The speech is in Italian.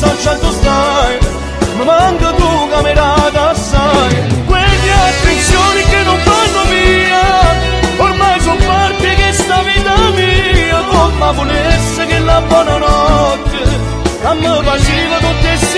messaggio stai ma manca tu camerata assai. Quelle attenzioni che non vanno via Ormai sono parte che sta vita mia. Come volesse che la buonanotte A me faceva tutte sere